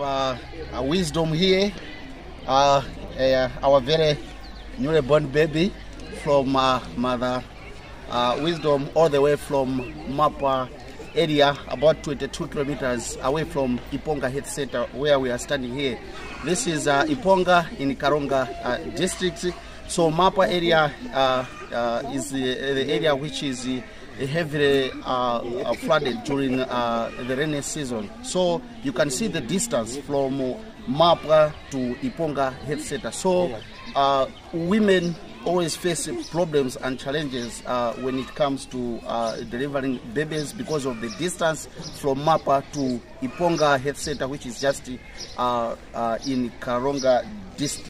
uh, uh, wisdom here, uh, uh, our very newly born baby from uh, mother uh, wisdom all the way from Mapa area about 22 kilometers away from Iponga Health Center where we are standing here. This is uh, Iponga in Karonga district. So Mapa area uh, uh, is the, area which is uh, heavily flooded during the rainy season. So you can see the distance from Mapa to Iponga Health Center. So women always face problems and challenges uh, when it comes to uh, delivering babies because of the distance from Mapa to Iponga Health Center, which is just uh, in Karonga district.